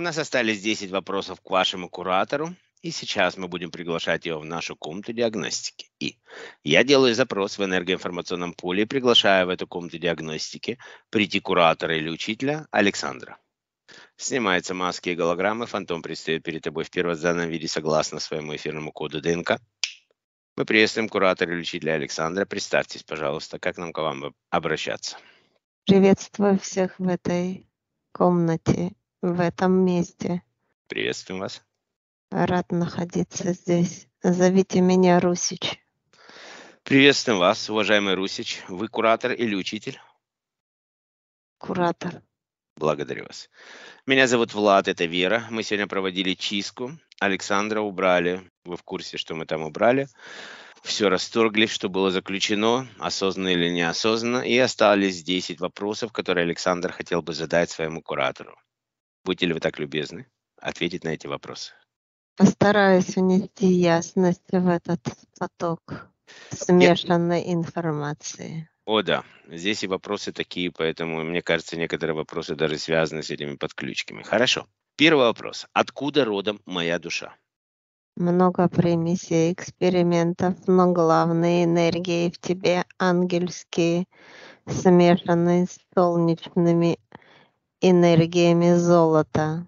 У нас остались 10 вопросов к вашему куратору, и сейчас мы будем приглашать его в нашу комнату диагностики. И я делаю запрос в энергоинформационном поле и приглашаю в эту комнату диагностики прийти куратора или учителя Александра. Снимаются маски и голограммы, фантом предстает перед тобой в первозданном виде согласно своему эфирному коду ДНК. Мы приветствуем куратора или учителя Александра. Представьтесь, пожалуйста, как нам к вам обращаться. Приветствую всех в этой комнате, в этом месте. Приветствуем вас. Рад находиться здесь. Зовите меня Русич. Приветствуем вас, уважаемый Русич. Вы куратор или учитель? Куратор. Благодарю вас. Меня зовут Влад, это Вера. Мы сегодня проводили чистку. Александра убрали. Вы в курсе, что мы там убрали. Все расторгли, что было заключено, осознанно или неосознанно, и остались 10 вопросов, которые Александр хотел бы задать своему куратору. Будьте ли вы так любезны ответить на эти вопросы? Постараюсь внести ясность в этот поток смешанной Я... информации. О, да. Здесь и вопросы такие, поэтому, мне кажется, некоторые вопросы даже связаны с этими подключками. Хорошо. Первый вопрос. Откуда родом моя душа? Много примесей, экспериментов, но главные энергии в тебе ангельские, смешанные с солнечными энергиями золота.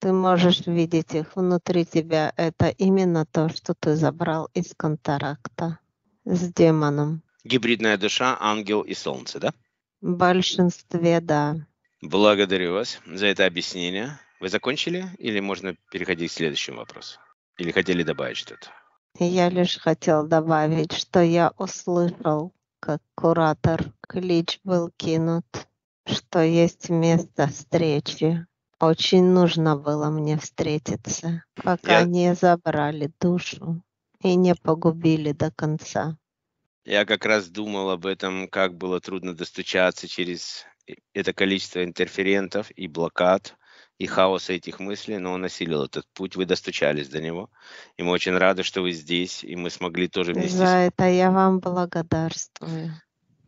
Ты можешь видеть их внутри тебя. Это именно то, что ты забрал из контракта с демоном. Гибридная душа, ангел и солнце, да? В большинстве, да. Благодарю вас за это объяснение. Вы закончили или можно переходить к следующему вопросу? Или хотели добавить что-то? Я лишь хотел добавить, что я услышал, как куратор клич был кинут, что есть место встречи очень нужно было мне встретиться, пока Я- не забрали душу и не погубили до конца. Я как раз думал об этом, как было трудно достучаться через это количество интерферентов и блокад, и хаоса этих мыслей, но он осилил этот путь, вы достучались до него. И мы очень рады, что вы здесь, и мы смогли тоже вместе... За это я вам благодарствую.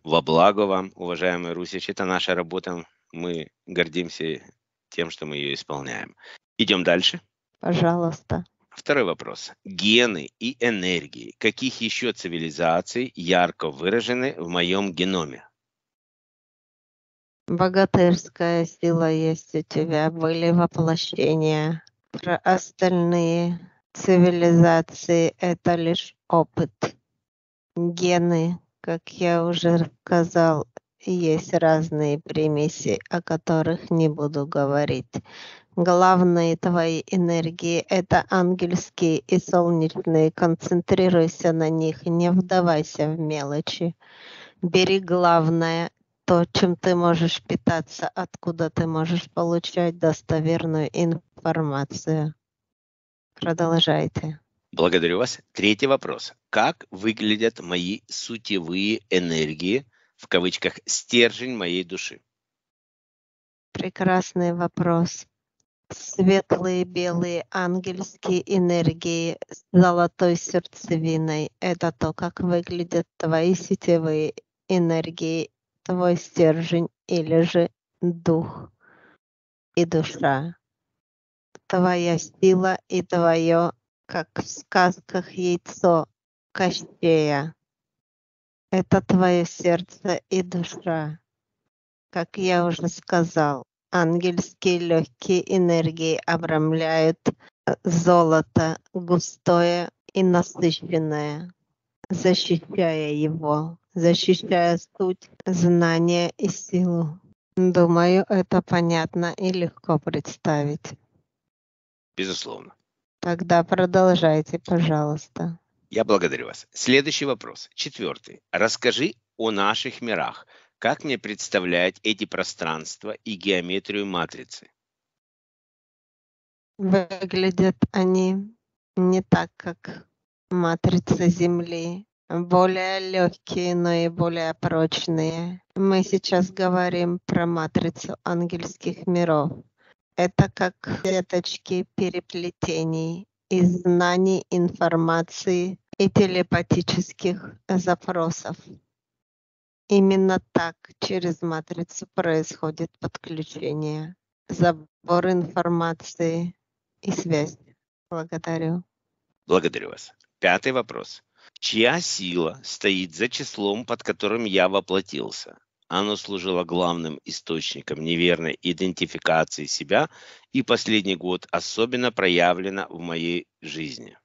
Во благо вам, уважаемый Русич, это наша работа, мы гордимся тем, что мы ее исполняем. Идем дальше. Пожалуйста. Второй вопрос. Гены и энергии каких еще цивилизаций ярко выражены в моем геноме? Богатырская сила есть у тебя, были воплощения. Про остальные цивилизации это лишь опыт. Гены, как я уже сказал, есть разные примеси, о которых не буду говорить. Главные твои энергии – это ангельские и солнечные. Концентрируйся на них, не вдавайся в мелочи. Бери главное, то, чем ты можешь питаться, откуда ты можешь получать достоверную информацию. Продолжайте. Благодарю вас. Третий вопрос. Как выглядят мои сутевые энергии в кавычках стержень моей души? Прекрасный вопрос. Светлые белые ангельские энергии с золотой сердцевиной – это то, как выглядят твои сетевые энергии, твой стержень или же дух и душа. Твоя сила и твое, как в сказках, яйцо Кощея. Это твое сердце и душа. Как я уже сказал, ангельские легкие энергии обрамляют э, золото густое и насыщенное, защищая его, защищая суть, знания и силу. Думаю, это понятно и легко представить. Безусловно. Тогда продолжайте, пожалуйста. Я благодарю вас. Следующий вопрос, четвертый. Расскажи о наших мирах. Как мне представлять эти пространства и геометрию матрицы? Выглядят они не так, как матрица Земли. Более легкие, но и более прочные. Мы сейчас говорим про матрицу ангельских миров. Это как веточки переплетений из знаний, информации и телепатических запросов. Именно так через матрицу происходит подключение. забор информации и связь. Благодарю. Благодарю вас. Пятый вопрос. Чья сила стоит за числом, под которым я воплотился? Оно служило главным источником неверной идентификации себя и последний год особенно проявлено в моей жизни.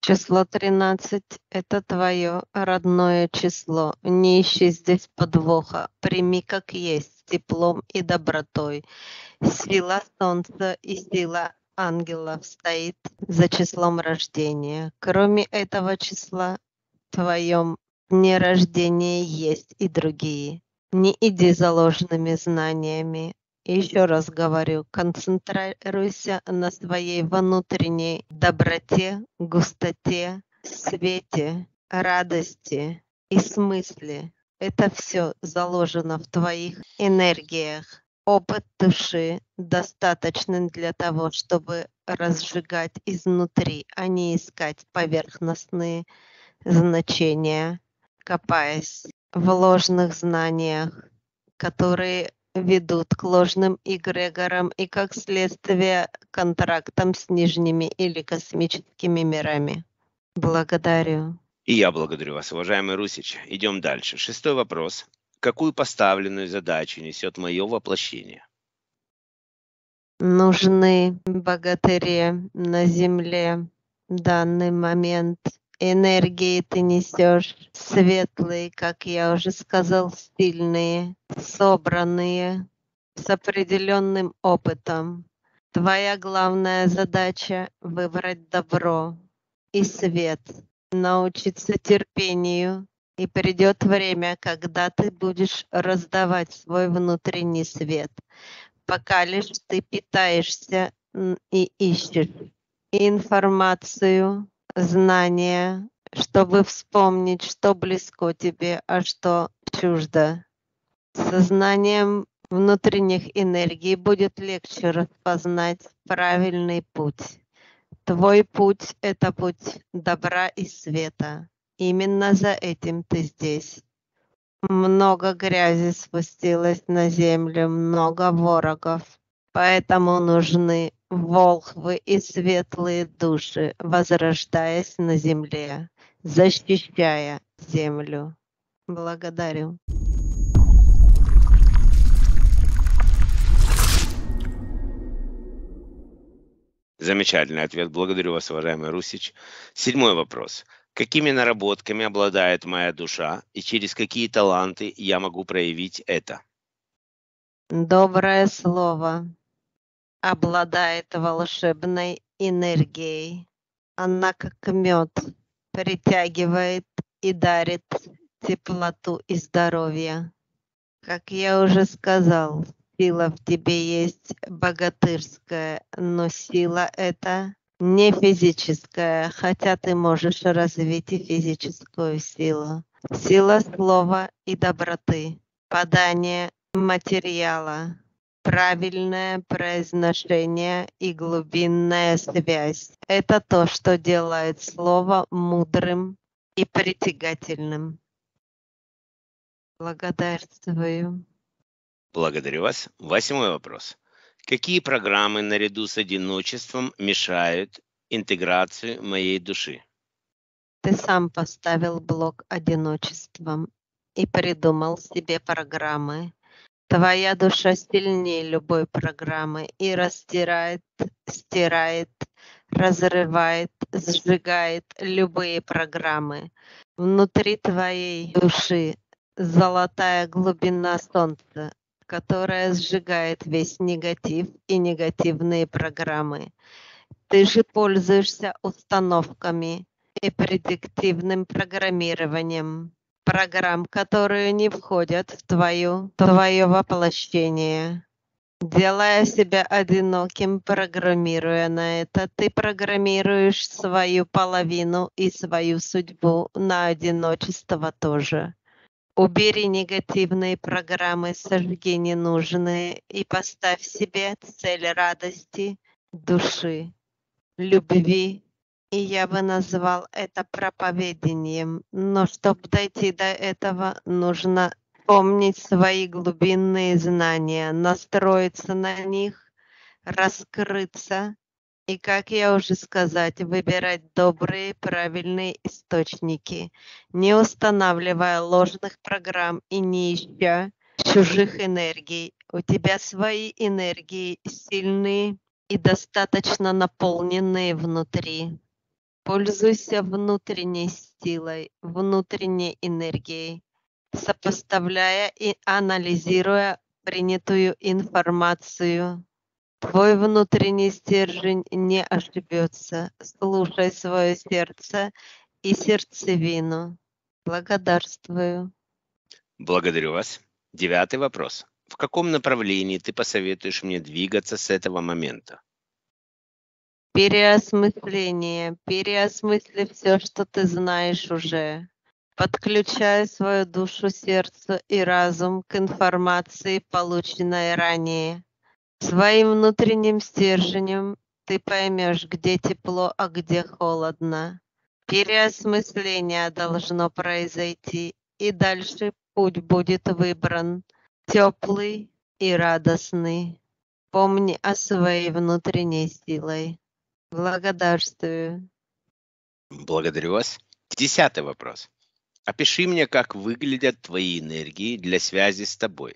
Число 13 – это твое родное число. Не ищи здесь подвоха. Прими как есть, теплом и добротой. Сила солнца и сила ангелов стоит за числом рождения. Кроме этого числа, в твоем дне рождения есть и другие. Не иди за ложными знаниями. Еще раз говорю, концентрируйся на своей внутренней доброте, густоте, свете, радости и смысле. Это все заложено в твоих энергиях. Опыт души достаточный для того, чтобы разжигать изнутри, а не искать поверхностные значения, копаясь в ложных знаниях, которые ведут к ложным эгрегорам и, как следствие, контрактам с нижними или космическими мирами. Благодарю. И я благодарю вас, уважаемый Русич. Идем дальше. Шестой вопрос. Какую поставленную задачу несет мое воплощение? Нужны богатыри на земле в данный момент – энергии ты несешь светлые, как я уже сказал, стильные, собранные, с определенным опытом. Твоя главная задача — выбрать добро и свет, научиться терпению, и придет время, когда ты будешь раздавать свой внутренний свет, пока лишь ты питаешься и ищешь информацию, знания, чтобы вспомнить, что близко тебе, а что чуждо. Сознанием внутренних энергий будет легче распознать правильный путь. Твой путь — это путь добра и света. Именно за этим ты здесь. Много грязи спустилось на землю, много ворогов. Поэтому нужны волхвы и светлые души, возрождаясь на земле, защищая землю. Благодарю. Замечательный ответ. Благодарю вас, уважаемый Русич. Седьмой вопрос. Какими наработками обладает моя душа и через какие таланты я могу проявить это? Доброе слово, обладает волшебной энергией. Она как мед притягивает и дарит теплоту и здоровье. Как я уже сказал, сила в тебе есть богатырская, но сила эта не физическая, хотя ты можешь развить и физическую силу. Сила слова и доброты, подание материала, правильное произношение и глубинная связь. Это то, что делает слово мудрым и притягательным. Благодарствую. Благодарю вас. Восьмой вопрос. Какие программы наряду с одиночеством мешают интеграции моей души? Ты сам поставил блок одиночеством и придумал себе программы, Твоя душа сильнее любой программы и растирает, стирает, разрывает, сжигает любые программы. Внутри твоей души золотая глубина солнца, которая сжигает весь негатив и негативные программы. Ты же пользуешься установками и предиктивным программированием программ, которые не входят в твою, твое воплощение. Делая себя одиноким, программируя на это, ты программируешь свою половину и свою судьбу на одиночество тоже. Убери негативные программы, сожги ненужные и поставь себе цель радости, души, любви и я бы назвал это проповедением. Но чтобы дойти до этого, нужно вспомнить свои глубинные знания, настроиться на них, раскрыться и, как я уже сказать, выбирать добрые, правильные источники, не устанавливая ложных программ и не ища чужих энергий. У тебя свои энергии сильные и достаточно наполненные внутри. Пользуйся внутренней силой, внутренней энергией, сопоставляя и анализируя принятую информацию. Твой внутренний стержень не ошибется. Слушай свое сердце и сердцевину. Благодарствую. Благодарю вас. Девятый вопрос. В каком направлении ты посоветуешь мне двигаться с этого момента? Переосмысление. Переосмысли все, что ты знаешь уже. Подключай свою душу, сердце и разум к информации, полученной ранее. Своим внутренним стержнем ты поймешь, где тепло, а где холодно. Переосмысление должно произойти, и дальше путь будет выбран теплый и радостный. Помни о своей внутренней силой. Благодарствую. Благодарю вас. Десятый вопрос. Опиши мне, как выглядят твои энергии для связи с тобой.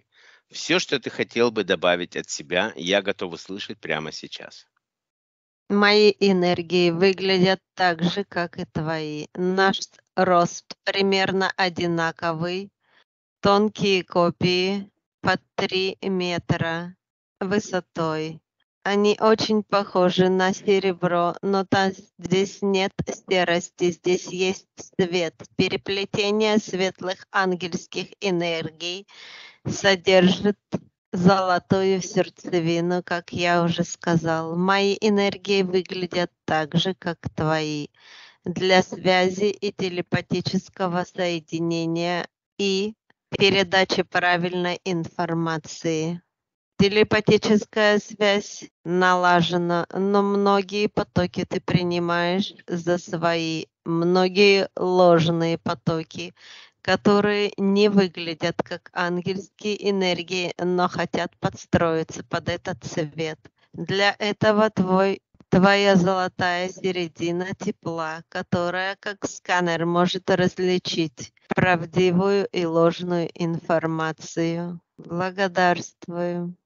Все, что ты хотел бы добавить от себя, я готов услышать прямо сейчас. Мои энергии выглядят так же, как и твои. Наш рост примерно одинаковый. Тонкие копии под 3 метра высотой. Они очень похожи на серебро, но там, здесь нет серости, здесь есть свет. Переплетение светлых ангельских энергий содержит золотую сердцевину, как я уже сказал. Мои энергии выглядят так же, как твои. Для связи и телепатического соединения и передачи правильной информации. Телепатическая связь налажена, но многие потоки ты принимаешь за свои, многие ложные потоки, которые не выглядят как ангельские энергии, но хотят подстроиться под этот цвет. Для этого твой твоя золотая середина тепла, которая как сканер может различить правдивую и ложную информацию. Благодарствую.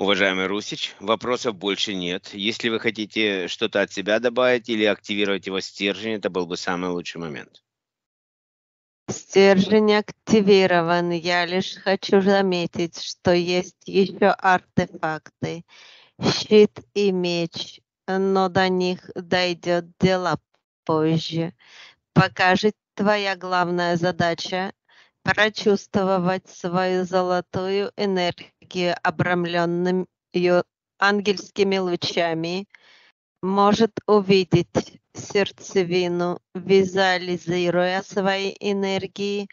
Уважаемый Русич, вопросов больше нет. Если вы хотите что-то от себя добавить или активировать его стержень, это был бы самый лучший момент. Стержень активирован. Я лишь хочу заметить, что есть еще артефакты. Щит и меч, но до них дойдет дело позже. Покажет твоя главная задача прочувствовать свою золотую энергию, обрамленную ангельскими лучами, может увидеть сердцевину, визуализируя свои энергии,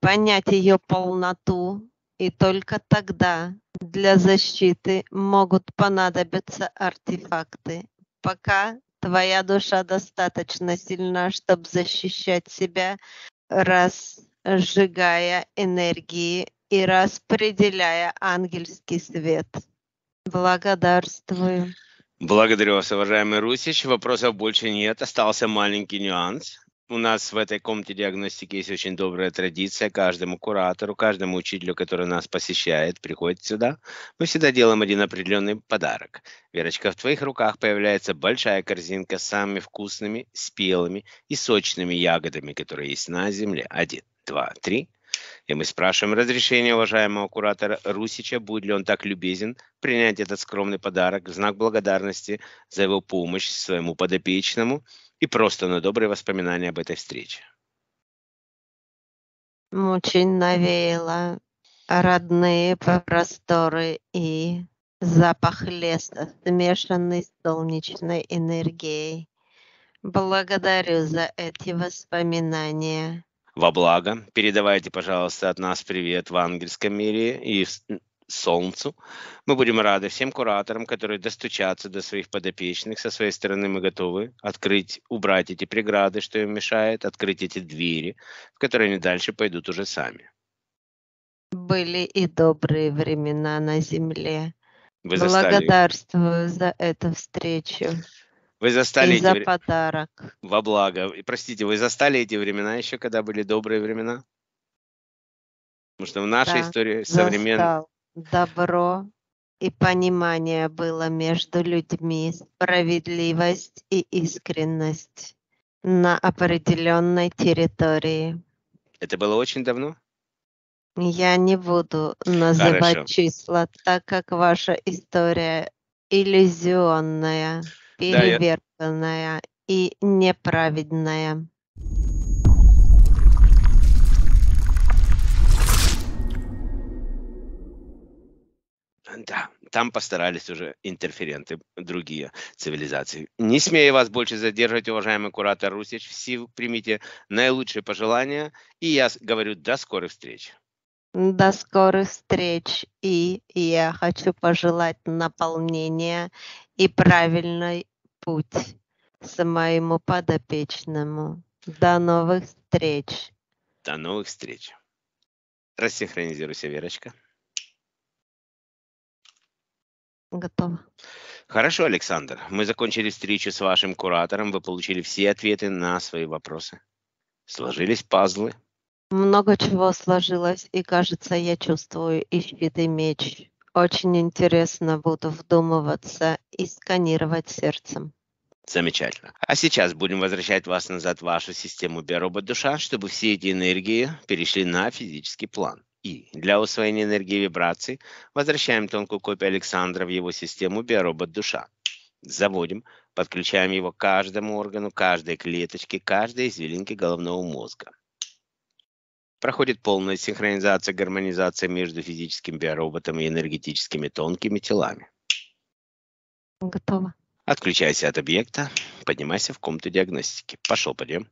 понять ее полноту, и только тогда для защиты могут понадобиться артефакты. Пока твоя душа достаточно сильна, чтобы защищать себя, раз сжигая энергии и распределяя ангельский свет. Благодарствую. Благодарю вас, уважаемый Русич. Вопросов больше нет. Остался маленький нюанс. У нас в этой комнате диагностики есть очень добрая традиция. Каждому куратору, каждому учителю, который нас посещает, приходит сюда, мы всегда делаем один определенный подарок. Верочка, в твоих руках появляется большая корзинка с самыми вкусными, спелыми и сочными ягодами, которые есть на земле. Один два, три. И мы спрашиваем разрешения уважаемого куратора Русича, будет ли он так любезен принять этот скромный подарок в знак благодарности за его помощь своему подопечному и просто на добрые воспоминания об этой встрече. Очень навеяло родные просторы и запах леса, смешанный с солнечной энергией. Благодарю за эти воспоминания во благо. Передавайте, пожалуйста, от нас привет в ангельском мире и Солнцу. Мы будем рады всем кураторам, которые достучатся до своих подопечных. Со своей стороны мы готовы открыть, убрать эти преграды, что им мешает, открыть эти двери, в которые они дальше пойдут уже сами. Были и добрые времена на земле. Вы Благодарствую за эту встречу вы застали и эти за вре- подарок. во благо. И, Простите, вы застали эти времена еще, когда были добрые времена? Потому что в нашей Да, истории современной... Добро и понимание было между людьми, справедливость и искренность на определенной территории. Это было очень давно? Я не буду называть Хорошо. числа, так как ваша история иллюзионная, я- перевернутая и неправедная. Да, там постарались уже интерференты, другие цивилизации. Не смею вас больше задерживать, уважаемый куратор Русич. Все примите наилучшие пожелания. И я говорю до скорых встреч. До скорых встреч. И я хочу пожелать наполнения и правильный путь с моему подопечному. До новых встреч. До новых встреч. Рассинхронизируйся, Верочка. Готово. Хорошо, Александр. Мы закончили встречу с вашим куратором. Вы получили все ответы на свои вопросы. Сложились пазлы. Много чего сложилось, и кажется, я чувствую и щит, и меч. Очень интересно буду вдумываться и сканировать сердцем. Замечательно. А сейчас будем возвращать вас назад в вашу систему биоробот-душа, чтобы все эти энергии перешли на физический план. И для усвоения энергии вибраций возвращаем тонкую копию Александра в его систему биоробот-душа. Заводим, подключаем его к каждому органу, каждой клеточке, каждой извилинке головного мозга. Проходит полная синхронизация, гармонизация между физическим биороботом и энергетическими тонкими телами. Готово. Отключайся от объекта, поднимайся в комнату диагностики. Пошел, пойдем.